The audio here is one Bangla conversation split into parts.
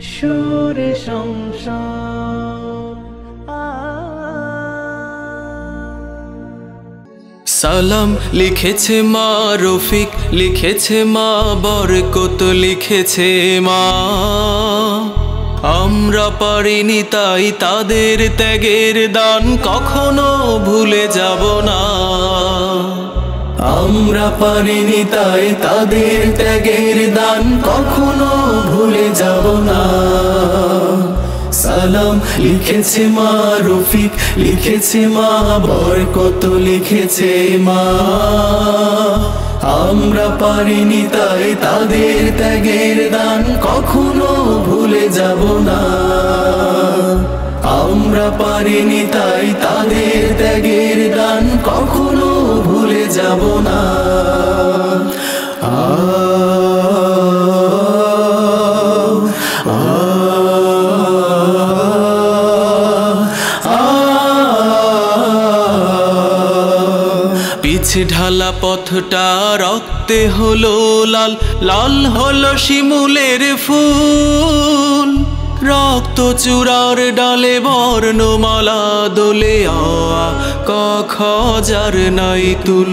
সুরে সালাম লিখেছে মা রফিক, লিখেছে মা বরকত, লিখেছে মা। আমরা পারিনি তাই তাদের ত্যাগের দান, কখনো ভুলে যাব না। আমরা পারিনি তাই তাদের ত্যাগের দান, কখনো ভুলে যাব না। সালাম লিখেছে মা রফিক, লিখেছে মা বরকত, লিখেছে মা। আমরা পারিনি তাই তাদের ত্যাগের দান, কখনো ভুলে যাব না। আমরা পারিনি তাই যাব না। পিছে ঢালা পথটা রক্তে হলো লাল লাল হলো শিমুলের ফুল। রক্ত চূড়ার ডালে বর্ণমালা দোলে আ, ক, খ, যার নাই তুল।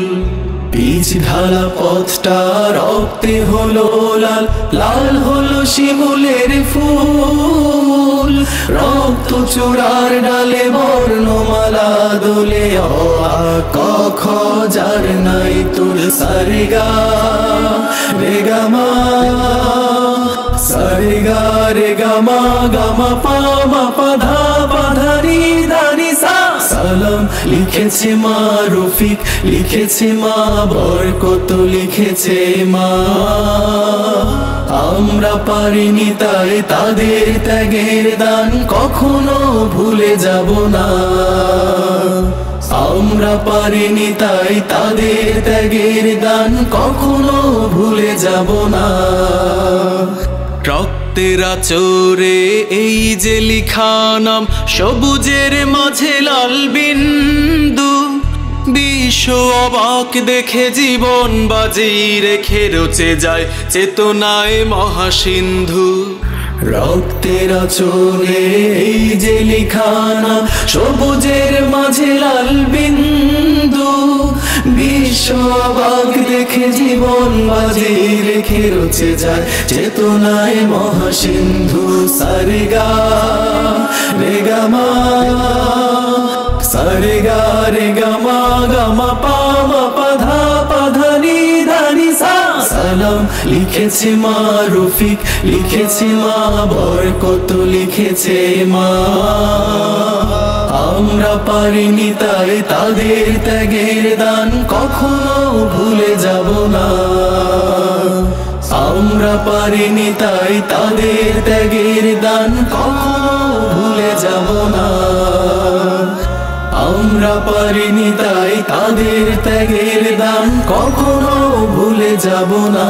পিছ ঢালা পথটা, রক্তে হলো লাল লাল হলো শিমুলের ফুল। রক্ত চূড়ার ডালে বর্ণমালা দোলে অ আ, ক, খ, যার নাই তুল, সারিগা সারিগা রেগা মা গামা পা, মা পা ধা পা ধা নি সা। সালাম লিখেছে মা রফিক, লিখেছে মা বরকত, লিখেছে মা। আমরা পারিনি তাই তাদের ত্যাগের দান, কখনো ভুলে যাব না। আমরা পারিনি তাই তাদের ত্যাগের দান, কখনো রক্তের চোরে, এই যে লিখা নাম, সবুজের মাঝে লাল বিন্দু। বিশ্ব অবাক দেখে জীবন বাজি রেখে রচে যায় চেতনায় মহাসিন্ধু। রক্তের চোরে, এই যে লিখানা সবুজের মাঝে লাল বিন্দু। অবাক দেখে জীবন বাজি, রেখে রচে যায় চেতনায় মহাসিন্ধু সারেগা, রেগা মা, সারেগা, রেগা মা গামা পা মা, পা ধা, পা নি, ধা সা। সালাম লিখেছে মা রফিক, লিখেছে মা বরকত, লিখেছে মা। আমরা পারিনি তাই তাদের ত্যাগের দান কখনো ভুলে যাব না। আমরা পারিনি তাই তাদের ত্যাগের দান কখনো ভুলে যাব না। আমরা পারিনি তাই তাদের ত্যাগের দান কখনো ভুলে যাব না।